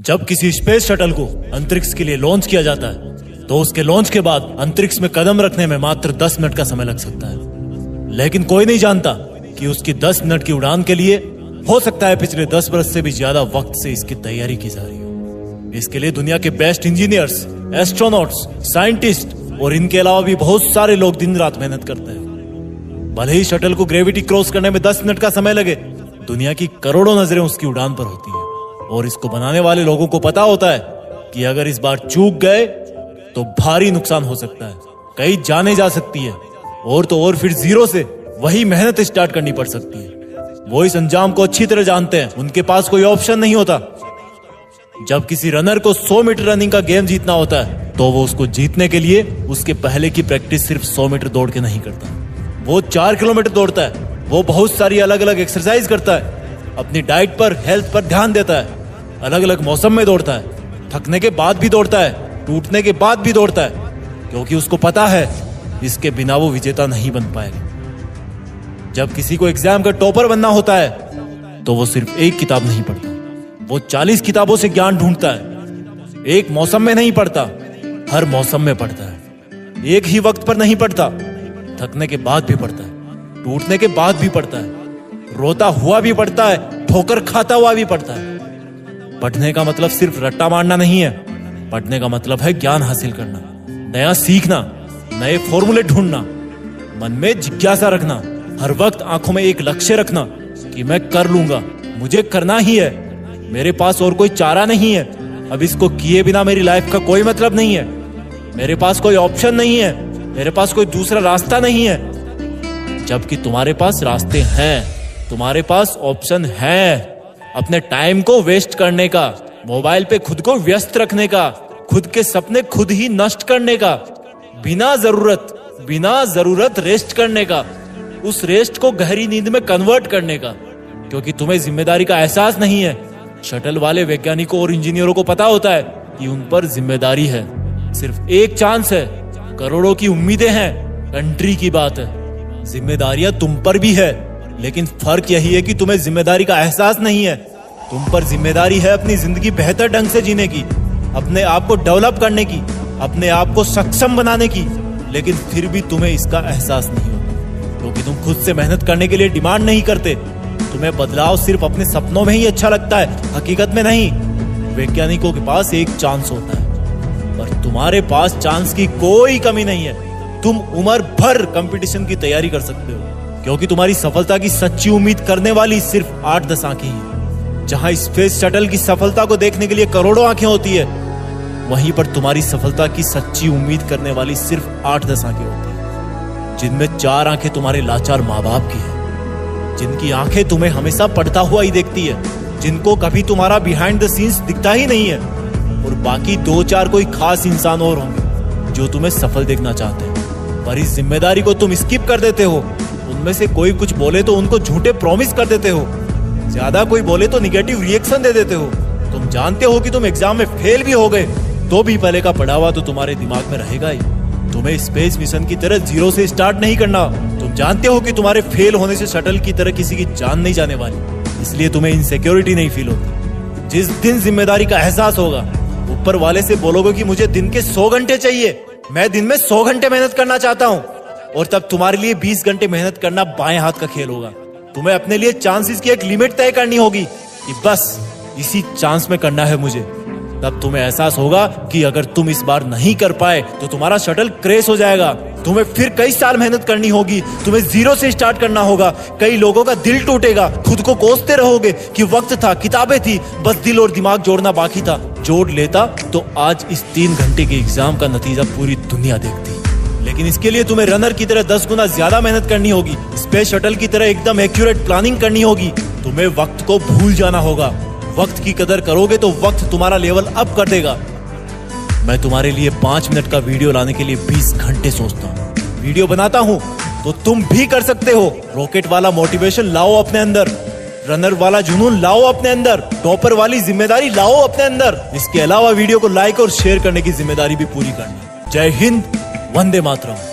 जब किसी space shuttle को अंतरिक्ष के लिए लॉन्च किया जाता है तो उसके लॉन्च के बाद अंतरिक्ष में कदम रखने में मात्र 10 मिनट का समय लग सकता है। लेकिन कोई नहीं जानता कि उसकी 10 मिनट की उड़ान के लिए हो सकता है पिछले 10 बरस से भी ज़्यादा वक्त से इसकी तैयारी की जा रही हो। इसके लिए दुनिया के बेस्ट इंजीनियर्स एस्ट्रोनॉट्स साइंटिस्ट और इनके अलावा भी बहुत सारे लोग दिन रात मेहनत करते हैं। भले ही शटल को ग्रेविटी क्रॉस करने में 10 मिनट का समय लगे, दुनिया की करोड़ों नज़रें उसकी उड़ान पर होती हैं। और इसको बनाने वाले लोगों को पता होता है कि अगर इस बार चूक गए तो भारी नुकसान हो सकता है। कई जाने जा सकती है। और तो और फिर ज़ीरो से वही मेहनत स्टार्ट करनी पड़ सकती है। वो इस अंजाम को अच्छी तरह जानते हैं। उनके पास कोई ऑप्शन नहीं होता। जब किसी रनर को 100 मीटर रनिंग का गेम जीतना होता है तो वो उसको जीतने के लिए उसके पहले की प्रैक्टिस सिर्फ़ 100 मीटर दौड़ के नहीं करता। वो चार किलोमीटर दौड़ता है। वो बहुत सारी अलग अलग एक्सरसाइज करता है। अपनी डाइट पर हेल्थ पर ध्यान देता है। अलग अलग मौसम में दौड़ता है। थकने के बाद भी दौड़ता है, टूटने के बाद भी दौड़ता है, क्योंकि उसको पता है, इसके बिना वो विजेता नहीं बन पाएगा। जब किसी को एग्ज़ाम का टॉपर बनना होता है तो वो सिर्फ़ एक किताब नहीं पढ़ता। वो चालीस किताबों से ज्ञान ढूंढता है। एक मौसम में नहीं पढ़ता, हर मौसम में पढ़ता है। एक ही वक्त पर नहीं पढ़ता, थकने के बाद भी पढ़ता है, टूटने के बाद भी पढ़ता है। रोता हुआ भी पढ़ता है, ठोकर खाता हुआ भी पढ़ता है। पढ़ने का मतलब सिर्फ़ रट्टा मारना नहीं है। पढ़ने का मतलब है ज्ञान हासिल करना, नया सीखना, नए फॉर्मूले ढूंढना, मन में जिज्ञासा रखना, हर वक्त आँखों में एक लक्ष्य रखना कि मैं कर लूँगा, मुझे करना ही है, मेरे पास और कोई चारा नहीं है, अब इसको किए बिना मेरी लाइफ का कोई मतलब नहीं है, मेरे पास कोई ऑप्शन नहीं है, मेरे पास कोई दूसरा रास्ता नहीं है, जबकि तुम्हारे पास रास्ते हैं, तुम्हारे पास ऑप्शन है। अपने टाइम को वेस्ट करने का मोबाइल पे खुद को व्यस्त रखने का, खुद के सपने खुद ही नष्ट करने का, बिना ज़रूरत बिना ज़रूरत रेस्ट करने का, उस रेस्ट को गहरी नींद में कन्वर्ट करने का। क्योंकि तुम्हें ज़िम्मेदारी का एहसास नहीं है। शटल वाले वैज्ञानिकों और इंजीनियरों को पता होता है कि उन पर ज़िम्मेदारी है। सिर्फ़ एक चांस है। करोड़ों की उम्मीदें हैं। कंट्री की बात है। जिम्मेदारियाँ तुम पर भी है। लेकिन फ़र्क यही है कि तुम्हें ज़िम्मेदारी का एहसास नहीं है। तुम पर ज़िम्मेदारी है अपनी ज़िंदगी बेहतर ढंग से जीने की, अपने आप को डेवलप करने की, अपने आप को सक्षम बनाने की। लेकिन फिर भी तुम्हें इसका एहसास नहीं होता। क्योंकि तुम खुद से मेहनत करने के लिए डिमांड नहीं करते। तुम्हें बदलाव सिर्फ़ अपने सपनों में ही अच्छा लगता है, हकीकत में नहीं। वैज्ञानिकों के पास एक चांस होता है, पर तुम्हारे पास चांस की कोई कमी नहीं है। तुम उम्र भर कंपटीशन की तैयारी कर सकते हो। क्योंकि तुम्हारी सफलता की सच्ची उम्मीद करने वाली सिर्फ़ आठ दस आँखें ही। जहाँ स्पेस शटल की सफलता को देखने के लिए करोड़ों आँखें होती है, वहीं पर तुम्हारी सफलता की सच्ची उम्मीद करने वाली सिर्फ़ आठ दस आँखें होती है। जिनमें चार आँखें तुम्हारे लाचार माँ बाप की है। जिनकी आँखें तुम्हें हमेशा पढ़ता हुआ ही देखती है, जिनको कभी तुम्हारा बिहाइंड द सीन्स दिखता ही नहीं है, और बाकी दो चार कोई खास इंसान और होंगे, जो तुम्हें सफल देखना चाहते हैं। पर इस ज़िम्मेदारी को तुम स्किप कर देते हो। उनमें से कोई कुछ बोले तो उनको झूठे प्रॉमिस कर देते हो। ज़्यादा कोई बोले तो निगेटिव रिएक्शन दे देते हो। तुम जानते हो कि तुम एग्ज़ाम में फेल भी हो गए। तो भी पहले का पढ़ावा तो तुम्हारे दिमाग में रहेगा ही। तुम्हें स्पेस मिशन की तरह ज़ीरो से स्टार्ट नहीं करना। तुम जानते हो कि तुम्हारे फेल होने से शटल की तरह किसी की जान नहीं जाने वाली। इसलिए तुम्हें इनसिक्योरिटी नहीं फील होती। जिस दिन ज़िम्मेदारी का एहसास होगा, ऊपर वाले से बोलोगे कि मुझे दिन के सौ घंटे चाहिए। मैं दिन में सौ घंटे मेहनत करना चाहता हूँ। और तब तुम्हारे लिए 20 घंटे मेहनत करना बाएँ हाथ का खेल होगा। तुम्हें अपने लिए चांसेस की एक लिमिट तय करनी होगी कि बस इसी चांस में करना है मुझे। तब तुम्हें एहसास होगा कि अगर तुम इस बार नहीं कर पाए तो तुम्हारा शटल क्रेश हो जाएगा। तुम्हें फिर कई साल मेहनत करनी होगी। तुम्हें ज़ीरो से स्टार्ट करना होगा। कई लोगों का दिल टूटेगा। खुद को कोसते रहोगे कि वक्त था, किताबें थी, बस दिल और दिमाग जोड़ना बाकी था। जोड़ लेता तो आज इस तीन घंटे के एग्ज़ाम का नतीजा पूरी दुनिया देखती। लेकिन इसके लिए तुम्हें रनर की तरह दस गुना ज़्यादा मेहनत करनी होगी। स्पेस शटल की तरह एकदम एक्यूरेट प्लानिंग करनी होगी। तुम्हें वक्त को भूल जाना होगा। वक्त की कदर करोगे तो वक्त तुम्हारा लेवल अप कर देगा। मैं तुम्हारे लिए पाँच मिनट का वीडियो लाने के लिए बीस घंटे सोचता हूँ। वीडियो बनाता हूँ तो तुम भी कर सकते हो। रॉकेट वाला मोटिवेशन लाओ अपने अंदर। रनर वाला जुनून लाओ अपने अंदर। टॉपर वाली ज़िम्मेदारी लाओ अपने अंदर। इसके अलावा वीडियो को लाइक और शेयर करने की ज़िम्मेदारी भी पूरी करनी। जय हिंद। वंदे मातरम।